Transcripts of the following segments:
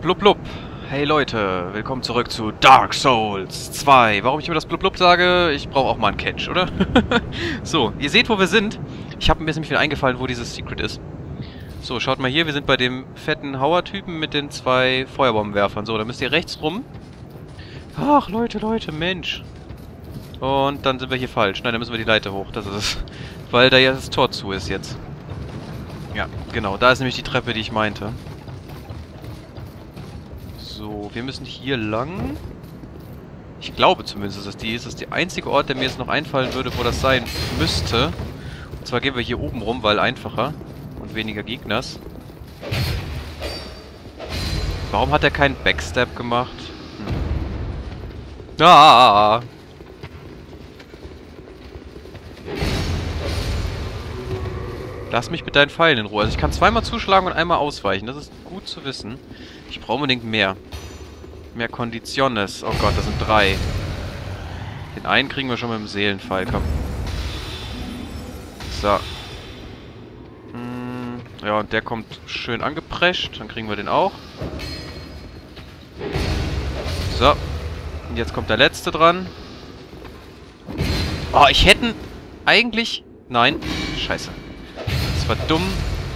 Blub blub. Hey Leute, willkommen zurück zu Dark Souls 2. Warum ich immer das blub blub sage, ich brauche auch mal einen Catch, oder? so, ihr seht, wo wir sind. Ich habe mir nämlich wieder eingefallen, wo dieses Secret ist. So, schaut mal hier, wir sind bei dem fetten Hauer-Typen mit den zwei Feuerbombenwerfern. So, da müsst ihr rechts rum. Ach, Leute, Leute, Mensch. Und dann sind wir hier falsch. Nein, dann müssen wir die Leiter hoch. Das ist es. Weil da ja das Tor zu ist jetzt. Ja, genau. Da ist nämlich die Treppe, die ich meinte. So, wir müssen hier lang. Ich glaube zumindest, dass das die ist. Das ist der einzige Ort, der mir jetzt noch einfallen würde, wo das sein müsste. Und zwar gehen wir hier oben rum, weil einfacher. Und weniger Gegners. Warum hat er keinen Backstab gemacht? Hm. Ah! Lass mich mit deinen Pfeilen in Ruhe. Also ich kann zweimal zuschlagen und einmal ausweichen. Das ist gut zu wissen. Ich brauche unbedingt mehr. Mehr Konditiones. Oh Gott, das sind drei. Den einen kriegen wir schon mit dem Seelenpfeil, komm. So. Hm, ja, und der kommt schön angeprescht. Dann kriegen wir den auch. So. Und jetzt kommt der letzte dran. Oh, ich hätte eigentlich... Nein. Scheiße. Das war dumm,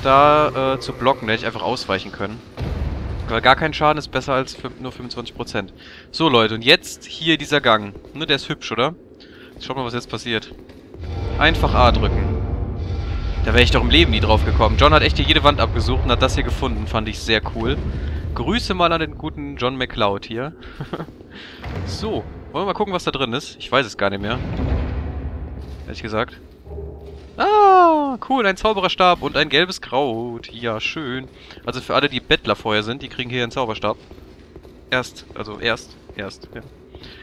da äh, zu blocken. Da hätte ich einfach ausweichen können. Weil gar kein Schaden ist besser als nur 25%. So, Leute, und jetzt hier dieser Gang. Ne, der ist hübsch, oder? Schaut mal, was jetzt passiert. Einfach A drücken. Da wäre ich doch im Leben nie drauf gekommen. John hat echt hier jede Wand abgesucht und hat das hier gefunden. Fand ich sehr cool. Grüße mal an den guten John McCloud hier. so, wollen wir mal gucken, was da drin ist? Ich weiß es gar nicht mehr. Ehrlich gesagt. Ah, cool, ein Zaubererstab und ein gelbes Kraut. Ja, schön. Also für alle, die Bettler vorher sind, die kriegen hier einen Zauberstab. Erst, also erst, erst, ja.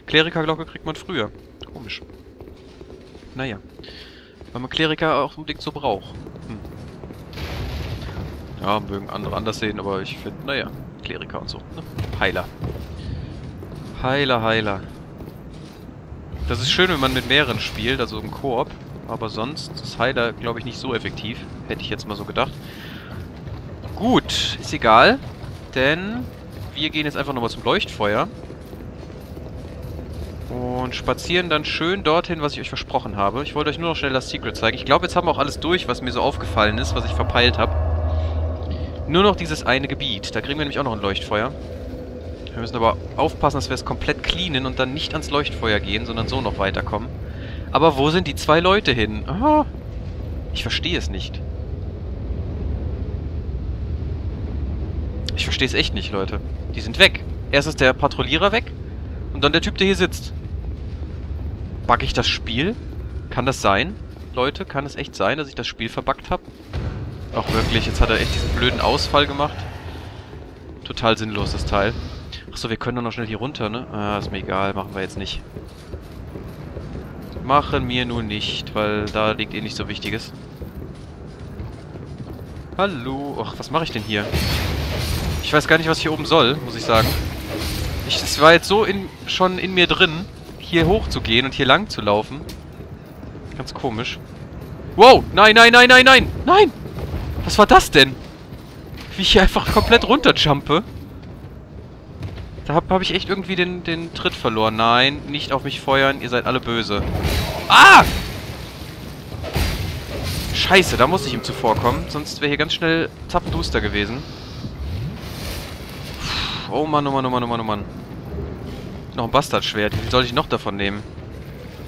Klerikerglocke kriegt man früher. Komisch. Naja. Weil man Kleriker auch unbedingt so braucht. Hm. Ja, mögen andere anders sehen, aber ich finde, naja, Kleriker und so. Ne? Heiler. Heiler, Heiler. Das ist schön, wenn man mit mehreren spielt, also im Koop. Aber sonst ist Heiler, glaube ich, nicht so effektiv. Hätte ich jetzt mal so gedacht. Gut, ist egal. Denn wir gehen jetzt einfach nochmal zum Leuchtfeuer. Und spazieren dann schön dorthin, was ich euch versprochen habe. Ich wollte euch nur noch schnell das Secret zeigen. Ich glaube, jetzt haben wir auch alles durch, was mir so aufgefallen ist, was ich verpeilt habe. Nur noch dieses eine Gebiet. Da kriegen wir nämlich auch noch ein Leuchtfeuer. Wir müssen aber aufpassen, dass wir es komplett cleanen und dann nicht ans Leuchtfeuer gehen, sondern so noch weiterkommen. Aber wo sind die zwei Leute hin? Oh, ich verstehe es nicht. Ich verstehe es echt nicht, Leute. Die sind weg. Erst ist der Patrouillierer weg und dann der Typ, der hier sitzt. Bug ich das Spiel? Kann das sein? Leute, kann es echt sein, dass ich das Spiel verbuggt habe? Auch wirklich, jetzt hat er echt diesen blöden Ausfall gemacht. Total sinnlos, das Teil. Achso, wir können doch noch schnell hier runter, ne? Ah, ist mir egal, machen wir jetzt nicht. Machen mir nur nicht, weil da liegt eh nicht so Wichtiges. Hallo. Ach, was mache ich denn hier? Ich weiß gar nicht, was hier oben soll, muss ich sagen. Ich, es war jetzt so in, schon in mir drin, hier hoch zu gehen und hier lang zu laufen. Ganz komisch. Wow! Nein, nein, nein, nein, nein! Nein! Was war das denn? Wie ich hier einfach komplett runterjumpe. Da habe hab ich echt irgendwie den, den Tritt verloren. Nein, nicht auf mich feuern, ihr seid alle böse. Ah! Scheiße, da muss ich ihm zuvorkommen. Sonst wäre hier ganz schnell zappenduster gewesen. Oh Mann, oh Mann, oh Mann, oh Mann, oh Mann. Noch ein Bastardschwert. Wie soll ich noch davon nehmen?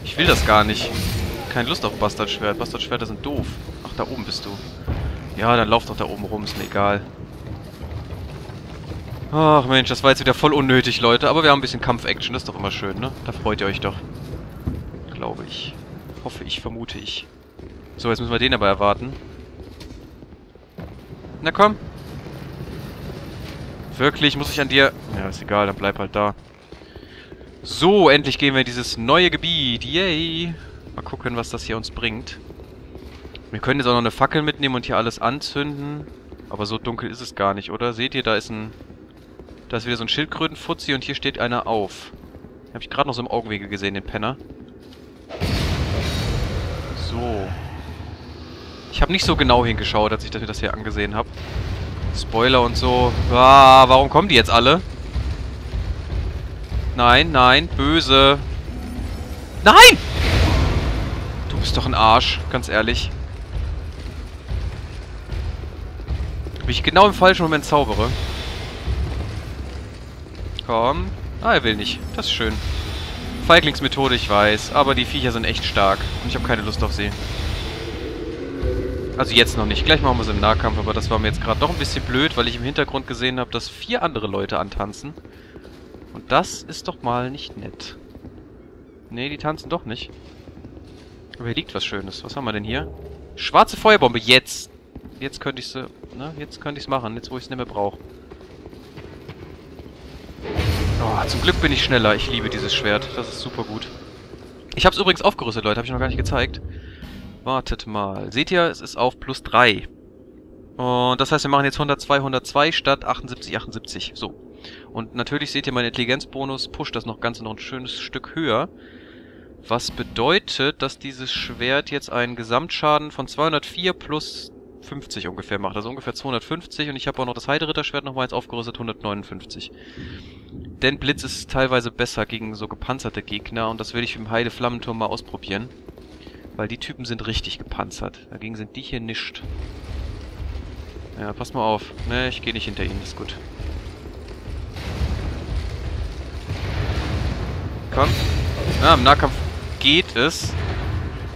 Ich will das gar nicht. Keine Lust auf Bastardschwert. Bastardschwerter sind doof. Ach, da oben bist du. Ja, dann lauf doch da oben rum, ist mir egal. Ach Mensch, das war jetzt wieder voll unnötig, Leute. Aber wir haben ein bisschen Kampf-Action, das ist doch immer schön, ne? Da freut ihr euch doch. Glaube ich. Hoffe ich, vermute ich. So, jetzt müssen wir den aber erwarten. Na komm. Wirklich, muss ich an dir... Ja, ist egal, dann bleib halt da. So, endlich gehen wir in dieses neue Gebiet. Yay. Mal gucken, was das hier uns bringt. Wir können jetzt auch noch eine Fackel mitnehmen und hier alles anzünden. Aber so dunkel ist es gar nicht, oder? Seht ihr, da ist ein da ist wieder so ein Schildkrötenfutzi und hier steht einer auf. Den habe ich gerade noch so im Augenwinkel gesehen, den Penner. So. Ich habe nicht so genau hingeschaut, als ich das hier angesehen habe. Spoiler und so. Ah, warum kommen die jetzt alle? Nein, nein, böse. Nein! Du bist doch ein Arsch, ganz ehrlich. Wie ich genau im falschen Moment zaubere. Komm. Ah, er will nicht. Das ist schön. Feiglingsmethode, ich weiß. Aber die Viecher sind echt stark. Und ich habe keine Lust auf sie. Also jetzt noch nicht. Gleich machen wir es im Nahkampf. Aber das war mir jetzt gerade doch ein bisschen blöd, weil ich im Hintergrund gesehen habe, dass vier andere Leute antanzen. Und das ist doch mal nicht nett. Nee, die tanzen doch nicht. Aber hier liegt was Schönes. Was haben wir denn hier? Schwarze Feuerbombe. Jetzt. Jetzt könnte ich sie... Ne? Jetzt könnte ich es machen. Jetzt, wo ich es nicht mehr brauche. Oh, zum Glück bin ich schneller. Ich liebe dieses Schwert. Das ist super gut. Ich habe es übrigens aufgerüstet, Leute. Habe ich noch gar nicht gezeigt. Wartet mal. Seht ihr, es ist auf plus 3. Und das heißt, wir machen jetzt 102, 102 statt 78, 78. So. Und natürlich seht ihr, mein Intelligenzbonus pusht das noch ganz noch ein schönes Stück höher. Was bedeutet, dass dieses Schwert jetzt einen Gesamtschaden von 204 plus 50 ungefähr macht. Also ungefähr 250 und ich habe auch noch das Heideritterschwert nochmal jetzt aufgerüstet, 159. Denn Blitz ist teilweise besser gegen so gepanzerte Gegner und das will ich im Heide-Flammenturm mal ausprobieren. Weil die Typen sind richtig gepanzert. Dagegen sind die hier nischt. Ja, pass mal auf. Ne, ich gehe nicht hinter ihnen, ist gut. Komm. Ja, im Nahkampf geht es,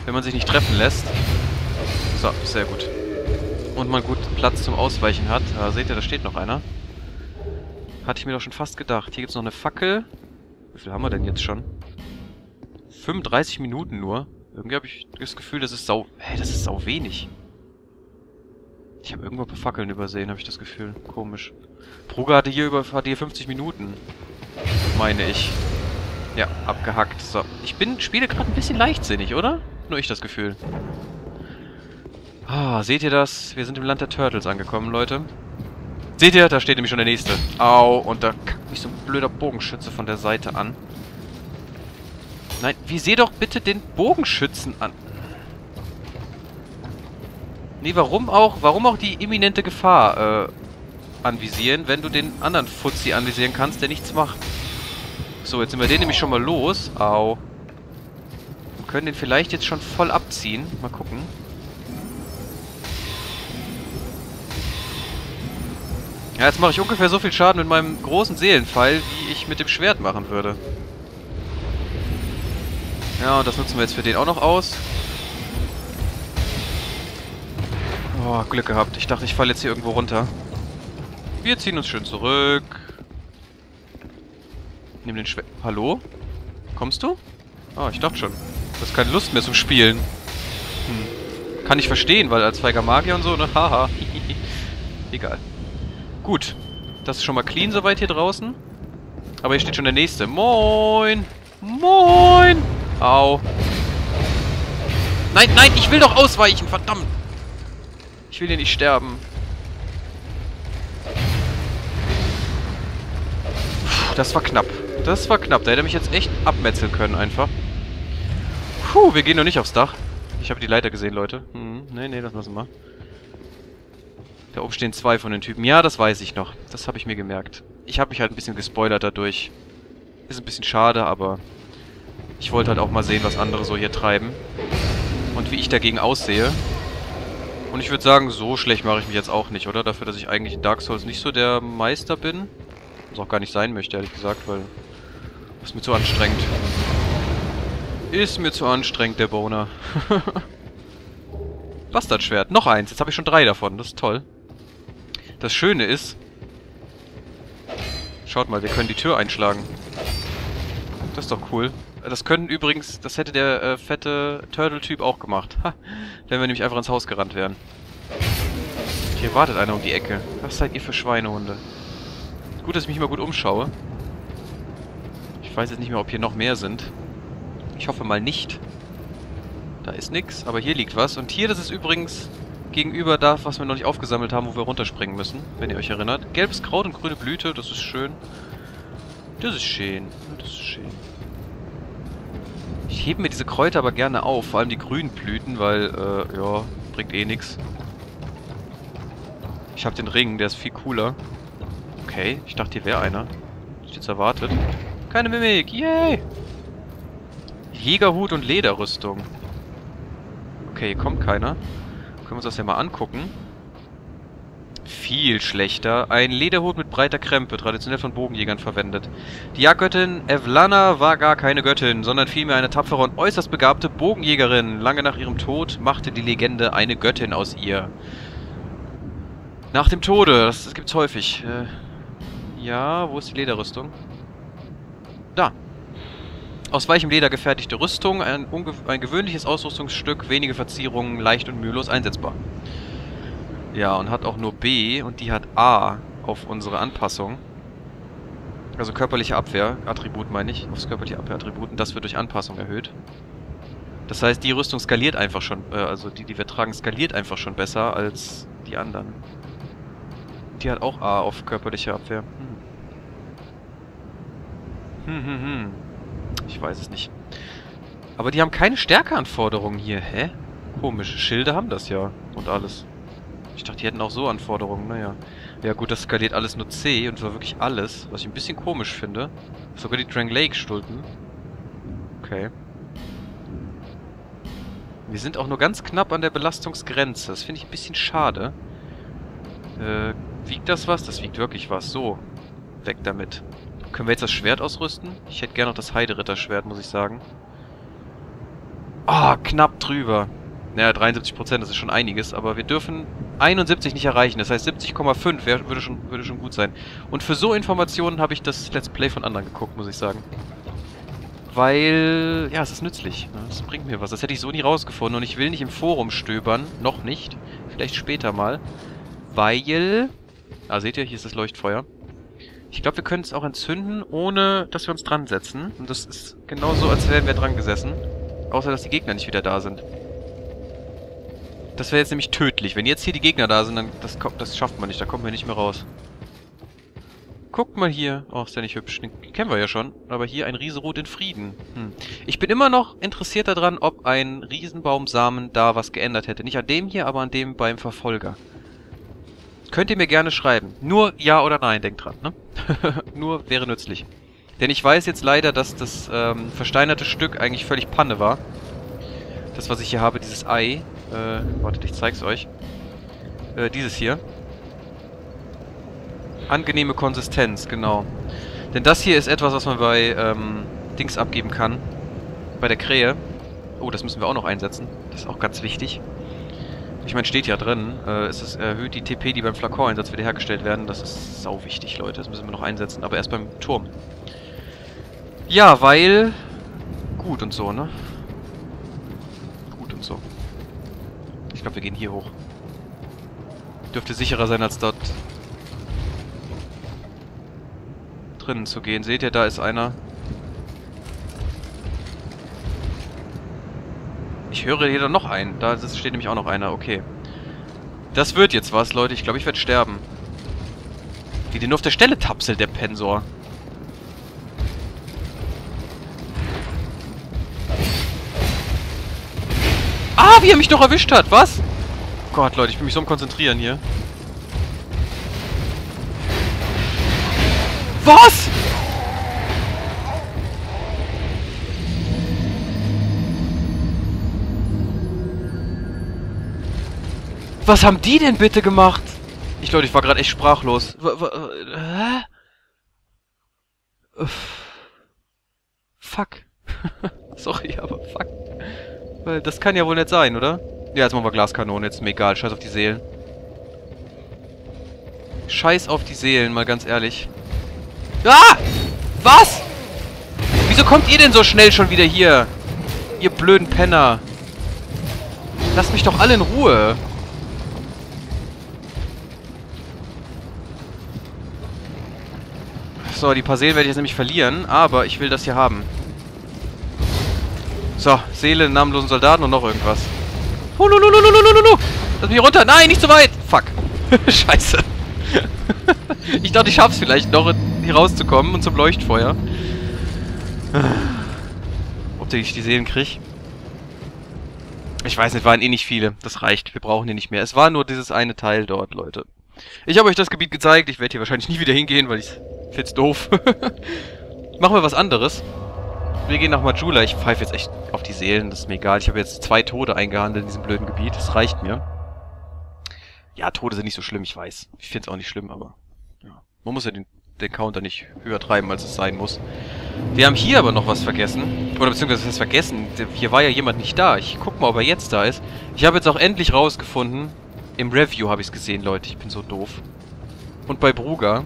wenn man sich nicht treffen lässt. So, sehr gut. Und man gut Platz zum Ausweichen hat. Da seht ihr, da steht noch einer. Hatte ich mir doch schon fast gedacht. Hier gibt es noch eine Fackel. Wie viel haben wir denn jetzt schon? 35 Minuten nur. Irgendwie habe ich das Gefühl, das ist sau... Hä, das ist sau wenig. Ich habe irgendwo ein paar Fackeln übersehen, habe ich das Gefühl. Komisch. Pruga hatte hier über hatte hier 50 Minuten. Meine ich. Ja, abgehackt. So. Ich bin, spiele gerade ein bisschen leichtsinnig, oder? Nur ich das Gefühl. Ah, seht ihr das? Wir sind im Land der Turtles angekommen, Leute. Seht ihr? Da steht nämlich schon der nächste. Au, und da kackt mich so ein blöder Bogenschütze von der Seite an. Nein, wie seh doch bitte den Bogenschützen an. Nee, warum auch, warum auch die imminente Gefahr äh, anvisieren, wenn du den anderen Fuzzi anvisieren kannst, der nichts macht. So, jetzt sind wir den nämlich schon mal los. Au. Wir können den vielleicht jetzt schon voll abziehen. Mal gucken. Ja, jetzt mache ich ungefähr so viel Schaden mit meinem großen Seelenpfeil, wie ich mit dem Schwert machen würde. Ja, und das nutzen wir jetzt für den auch noch aus. Oh, Glück gehabt. Ich dachte, ich falle jetzt hier irgendwo runter. Wir ziehen uns schön zurück. Nehmen den Schwert... Hallo? Kommst du? Ah, ich dachte schon. Du hast keine Lust mehr zum Spielen. Hm. Kann ich verstehen, weil als feiger Magier und so, ne? Haha. Egal. Gut. Das ist schon mal clean soweit hier draußen. Aber hier steht schon der nächste. Moin! Moin! Au. Nein, nein, ich will doch ausweichen, verdammt! Ich will hier nicht sterben. Puh, das war knapp. Das war knapp. Da hätte mich jetzt echt abmetzeln können einfach. Puh, wir gehen noch nicht aufs Dach. Ich habe die Leiter gesehen, Leute. Hm, nee, nee, das lassen wir. Da oben stehen zwei von den Typen. Ja, das weiß ich noch. Das habe ich mir gemerkt. Ich habe mich halt ein bisschen gespoilert dadurch. Ist ein bisschen schade, aber ich wollte halt auch mal sehen, was andere so hier treiben. Und wie ich dagegen aussehe. Und ich würde sagen, so schlecht mache ich mich jetzt auch nicht, oder? Dafür, dass ich eigentlich in Dark Souls nicht so der Meister bin. Was auch gar nicht sein möchte, ehrlich gesagt, weil... Ist mir zu anstrengend. Ist mir zu anstrengend, der Boner. Bastardschwert. Noch eins. Jetzt habe ich schon drei davon. Das ist toll. Das Schöne ist... Schaut mal, wir können die Tür einschlagen. Das ist doch cool. Das können übrigens... Das hätte der äh, fette Turtle-Typ auch gemacht. Ha, wenn wir nämlich einfach ins Haus gerannt wären. Hier wartet einer um die Ecke. Was seid ihr für Schweinehunde? Gut, dass ich mich mal gut umschaue. Ich weiß jetzt nicht mehr, ob hier noch mehr sind. Ich hoffe mal nicht. Da ist nichts, aber hier liegt was. Und hier, das ist übrigens gegenüber da, was wir noch nicht aufgesammelt haben, wo wir runterspringen müssen, wenn ihr euch erinnert. Gelbes Kraut und grüne Blüte, das ist schön. Das ist schön. Das ist schön. Ich hebe mir diese Kräuter aber gerne auf, vor allem die grünen Blüten, weil, äh, ja, bringt eh nichts. Ich habe den Ring, der ist viel cooler. Okay, ich dachte, hier wäre einer. Ich jetzt erwartet. Keine Mimik, yay! Jägerhut und Lederrüstung. Okay, hier kommt keiner. Können wir uns das ja mal angucken. Viel schlechter. Ein Lederhut mit breiter Krempe, traditionell von Bogenjägern verwendet. Die Jagdgöttin Evlana war gar keine Göttin, sondern vielmehr eine tapfere und äußerst begabte Bogenjägerin. Lange nach ihrem Tod machte die Legende eine Göttin aus ihr. Nach dem Tode, das, das gibt's häufig. Äh, ja, wo ist die Lederrüstung? Da. Aus weichem Leder gefertigte Rüstung, ein, ein gewöhnliches Ausrüstungsstück, wenige Verzierungen, leicht und mühelos einsetzbar. Ja, und hat auch nur B und die hat A auf unsere Anpassung. Also körperliche Abwehr, Attribut meine ich, aufs körperliche Abwehrattribut und das wird durch Anpassung erhöht. Das heißt, die Rüstung skaliert einfach schon, äh, also die, die wir tragen, skaliert einfach schon besser als die anderen. Die hat auch A auf körperliche Abwehr. Hm. Hm, hm, hm. Ich weiß es nicht. Aber die haben keine Stärkeanforderungen hier, hä? Komisch. Schilde haben das ja. Und alles. Ich dachte, die hätten auch so Anforderungen, naja. Ja gut, das skaliert alles nur C und zwar wirklich alles, was ich ein bisschen komisch finde. Sogar die Drang Lake Stulpen. Okay. Wir sind auch nur ganz knapp an der Belastungsgrenze. Das finde ich ein bisschen schade. Äh, wiegt das was? Das wiegt wirklich was. So, weg damit. Können wir jetzt das Schwert ausrüsten? Ich hätte gerne noch das Heideritter-Schwert, muss ich sagen. Ah, oh, knapp drüber. Naja, 73%, das ist schon einiges, aber wir dürfen 71 nicht erreichen. Das heißt 70,5 würde schon, würde schon gut sein. Und für so Informationen habe ich das Let's Play von anderen geguckt, muss ich sagen. Weil, ja, es ist nützlich. Das ne? bringt mir was. Das hätte ich so nie rausgefunden. Und ich will nicht im Forum stöbern. Noch nicht. Vielleicht später mal. Weil... Ah, seht ihr, hier ist das Leuchtfeuer. Ich glaube, wir können es auch entzünden, ohne dass wir uns dran setzen. Und das ist genauso, als wären wir dran gesessen. Außer, dass die Gegner nicht wieder da sind. Das wäre jetzt nämlich tödlich. Wenn jetzt hier die Gegner da sind, dann das, das schafft man nicht. Da kommen wir nicht mehr raus. Guckt mal hier. Oh, ist der nicht hübsch. Den kennen wir ja schon. Aber hier ein Riesenrot in Frieden. Hm. Ich bin immer noch interessiert daran, ob ein Riesenbaumsamen da was geändert hätte. Nicht an dem hier, aber an dem beim Verfolger. Könnt ihr mir gerne schreiben. Nur ja oder nein, denkt dran, ne? Nur wäre nützlich. Denn ich weiß jetzt leider, dass das ähm, versteinerte Stück eigentlich völlig Panne war. Das, was ich hier habe, dieses Ei. Äh, wartet, ich zeig's euch. Äh, dieses hier. Angenehme Konsistenz, genau. Denn das hier ist etwas, was man bei ähm, Dings abgeben kann. Bei der Krähe. Oh, das müssen wir auch noch einsetzen. Das ist auch ganz wichtig. Ich meine, steht ja drin, äh, es ist, erhöht die TP, die beim Flakon-Einsatz wiederhergestellt werden. Das ist sau wichtig, Leute. Das müssen wir noch einsetzen, aber erst beim Turm. Ja, weil... Gut und so, ne? Gut und so. Ich glaube, wir gehen hier hoch. Dürfte sicherer sein, als dort drinnen zu gehen. Seht ihr, da ist einer. Ich höre hier dann noch einen. Da steht nämlich auch noch einer. Okay. Das wird jetzt was, Leute. Ich glaube, ich werde sterben. Wie der nur auf der Stelle tapselt, der Pensor. Ah, wie er mich doch erwischt hat. Was? Gott, Leute, ich bin mich so am Konzentrieren hier. Was? Was haben die denn bitte gemacht? Ich, Leute, ich war gerade echt sprachlos. W hä? Fuck. Sorry, aber fuck. Weil das kann ja wohl nicht sein, oder? Ja, jetzt machen wir Glaskanone, jetzt ist mir egal. Scheiß auf die Seelen. Scheiß auf die Seelen, mal ganz ehrlich. Ah! Was? Wieso kommt ihr denn so schnell schon wieder hier? Ihr blöden Penner. Lasst mich doch alle in Ruhe. So, die paar Seelen werde ich jetzt nämlich verlieren, aber ich will das hier haben. So, Seele, namenlosen Soldaten und noch irgendwas. Hulululululululu. Lass mich runter. Nein, nicht so weit. Fuck. Scheiße. ich dachte, ich schaff's vielleicht noch, hier rauszukommen und zum Leuchtfeuer. Ob ich die Seelen krieg? Ich weiß nicht, waren eh nicht viele. Das reicht. Wir brauchen die nicht mehr. Es war nur dieses eine Teil dort, Leute. Ich habe euch das Gebiet gezeigt. Ich werde hier wahrscheinlich nie wieder hingehen, weil ich find's doof. Machen wir was anderes. Wir gehen nach Majula. Ich pfeife jetzt echt auf die Seelen. Das ist mir egal. Ich habe jetzt zwei Tode eingehandelt in diesem blöden Gebiet. Das reicht mir. Ja, Tode sind nicht so schlimm, ich weiß. Ich finde es auch nicht schlimm, aber... Ja. Man muss ja den, den Counter nicht höher treiben, als es sein muss. Wir haben hier aber noch was vergessen. Oder beziehungsweise heißt vergessen. Hier war ja jemand nicht da. Ich guck mal, ob er jetzt da ist. Ich habe jetzt auch endlich rausgefunden. Im Review habe ich es gesehen, Leute. Ich bin so doof. Und bei Bruger,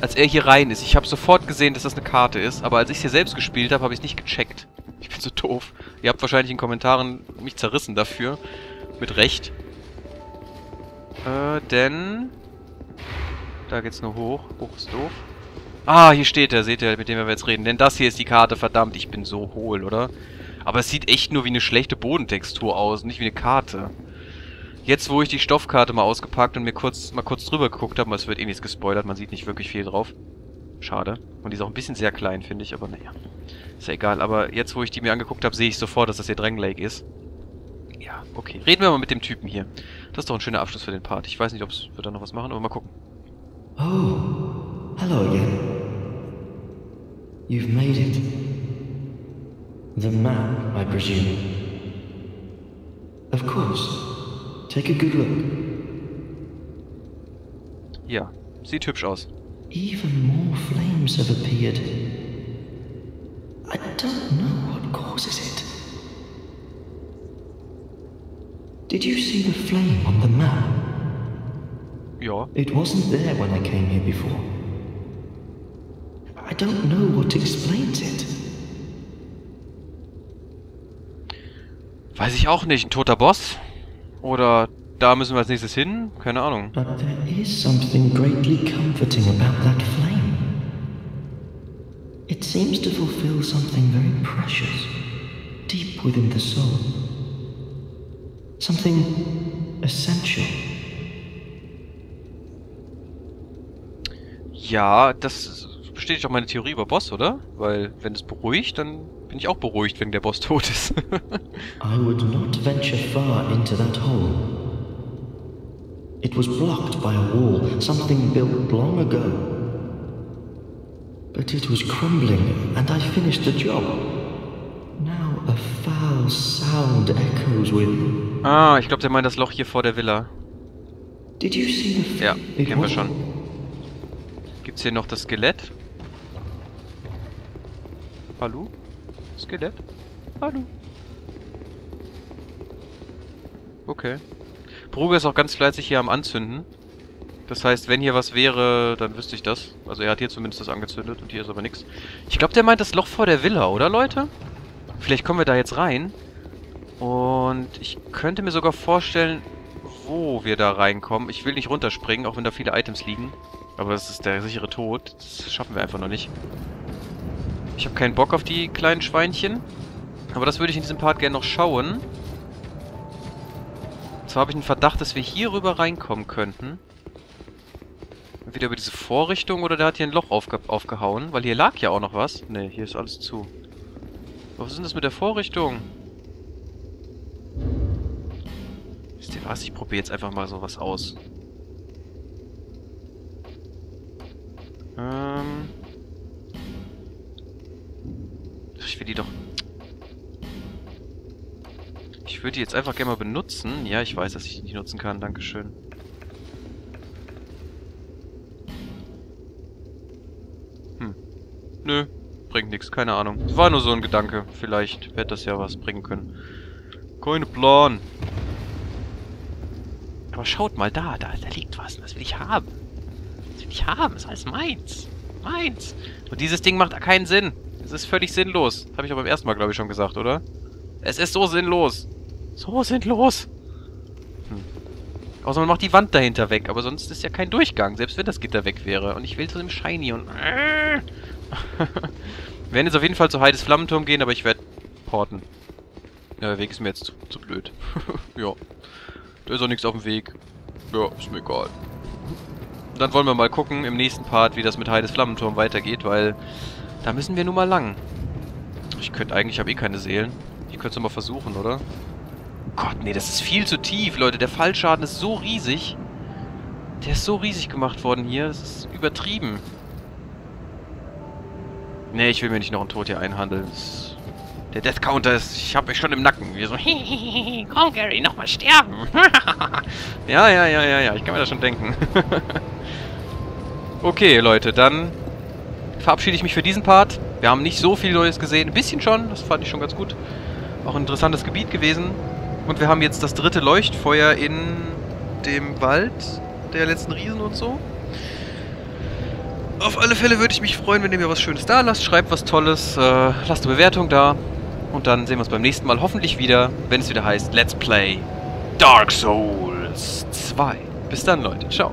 als er hier rein ist, ich habe sofort gesehen, dass das eine Karte ist. Aber als ich hier selbst gespielt habe, habe ich es nicht gecheckt. Ich bin so doof. Ihr habt wahrscheinlich in Kommentaren mich zerrissen dafür. Mit Recht. Äh, denn... Da geht's nur hoch. Hoch ist doof. Ah, hier steht er, seht ihr, mit dem wir jetzt reden. Denn das hier ist die Karte, verdammt, ich bin so hohl, oder? Aber es sieht echt nur wie eine schlechte Bodentextur aus, nicht wie eine Karte. Jetzt, wo ich die Stoffkarte mal ausgepackt und mir kurz mal kurz drüber geguckt habe, es wird eh nichts gespoilert, man sieht nicht wirklich viel drauf. Schade. Und die ist auch ein bisschen sehr klein, finde ich, aber naja. Ist ja egal, aber jetzt, wo ich die mir angeguckt habe, sehe ich sofort, dass das hier Drang Lake ist. Ja, okay. Reden wir mal mit dem Typen hier. Das ist doch ein schöner Abschluss für den Part. Ich weiß nicht, ob wir da noch was machen, aber mal gucken. Oh, hello again. You've made it. The map, I presume. Of course. Take a good look. Ja, sieht hübsch aus. Even more flames have appeared. I don't know what causes it. Did you see the flame on the map? Ja. It wasn't there when I came here before. I don't know what explains it. Weiß ich auch nicht. Ein toter Boss? Oder da müssen wir als nächstes hin? Keine Ahnung. But there is something greatly comforting about that flame. It seems to fulfill something very precious, deep within the soul. Something essential. Ja, das bestätigt auch meine Theorie über Boss, oder? Weil, wenn es beruhigt, dann bin ich auch beruhigt, wenn der Boss tot ist. I would not venture far into that hole. It was blocked by a wall, something built long ago. But it was crumbling, and I finished the job. Now a foul sound echoes within. ah, ich glaube, der meint das Loch hier vor der Villa. Did you see the Ja, kennen wir schon. Gibt's hier noch das Skelett? Hallo? Skelett? Hallo? Okay. Bruger ist auch ganz fleißig hier am Anzünden. Das heißt, wenn hier was wäre, dann wüsste ich das. Also er hat hier zumindest das angezündet und hier ist aber nichts. Ich glaube, der meint das Loch vor der Villa, oder Leute? Vielleicht kommen wir da jetzt rein. Und ich könnte mir sogar vorstellen, wo wir da reinkommen. Ich will nicht runterspringen, auch wenn da viele Items liegen. Aber das ist der sichere Tod. Das schaffen wir einfach noch nicht. Ich habe keinen Bock auf die kleinen Schweinchen. Aber das würde ich in diesem Part gerne noch schauen. Und zwar habe ich einen Verdacht, dass wir hier rüber reinkommen könnten. Entweder über diese Vorrichtung oder der hat hier ein Loch aufge aufgehauen. Weil hier lag ja auch noch was. Ne, hier ist alles zu. Was ist denn das mit der Vorrichtung? Wisst ihr was? Ich probiere jetzt einfach mal sowas aus. Ähm. Ich will die doch... Ich würde die jetzt einfach gerne mal benutzen. Ja, ich weiß, dass ich die nicht nutzen kann. Dankeschön. Hm. Nö. Bringt nichts. Keine Ahnung. War nur so ein Gedanke. Vielleicht hätte das ja was bringen können. Keine Plan. Aber schaut mal da, da, da liegt was. Das will ich haben. Das will ich haben. Das ist alles meins. Meins. Und dieses Ding macht keinen Sinn. Es ist völlig sinnlos. Habe ich aber beim ersten Mal, glaube ich, schon gesagt, oder? Es ist so sinnlos. So sinnlos. Hm. Außer man macht die Wand dahinter weg. Aber sonst ist ja kein Durchgang. Selbst wenn das Gitter weg wäre. Und ich will zu dem Shiny und... Wir werden jetzt auf jeden Fall zu Heides Flammenturm gehen, aber ich werde porten. Ja, der Weg ist mir jetzt zu, zu blöd. ja. Da ist auch nichts auf dem Weg. Ja, ist mir egal. Dann wollen wir mal gucken im nächsten Part, wie das mit Heides Flammenturm weitergeht, weil da müssen wir nun mal lang. Ich könnte eigentlich, ich habe eh keine Seelen. Ich könnte es mal versuchen, oder? Gott, nee, das ist viel zu tief, Leute. Der Fallschaden ist so riesig. Der ist so riesig gemacht worden hier. Das ist übertrieben. Nee, ich will mir nicht noch einen Tod hier einhandeln. Das der Death Counter ist... Ich hab mich schon im Nacken. Wir so... Komm, Gary, nochmal sterben. ja, ja, ja, ja, ja. Ich kann mir das schon denken. okay, Leute, dann verabschiede ich mich für diesen Part. Wir haben nicht so viel Neues gesehen. Ein bisschen schon. Das fand ich schon ganz gut. Auch ein interessantes Gebiet gewesen. Und wir haben jetzt das dritte Leuchtfeuer in dem Wald der letzten Riesen und so. Auf alle Fälle würde ich mich freuen, wenn ihr mir was Schönes da lasst. Schreibt was Tolles, äh, lasst eine Bewertung da. Und dann sehen wir uns beim nächsten Mal hoffentlich wieder, wenn es wieder heißt Let's Play Dark Souls 2. Bis dann, Leute. Ciao.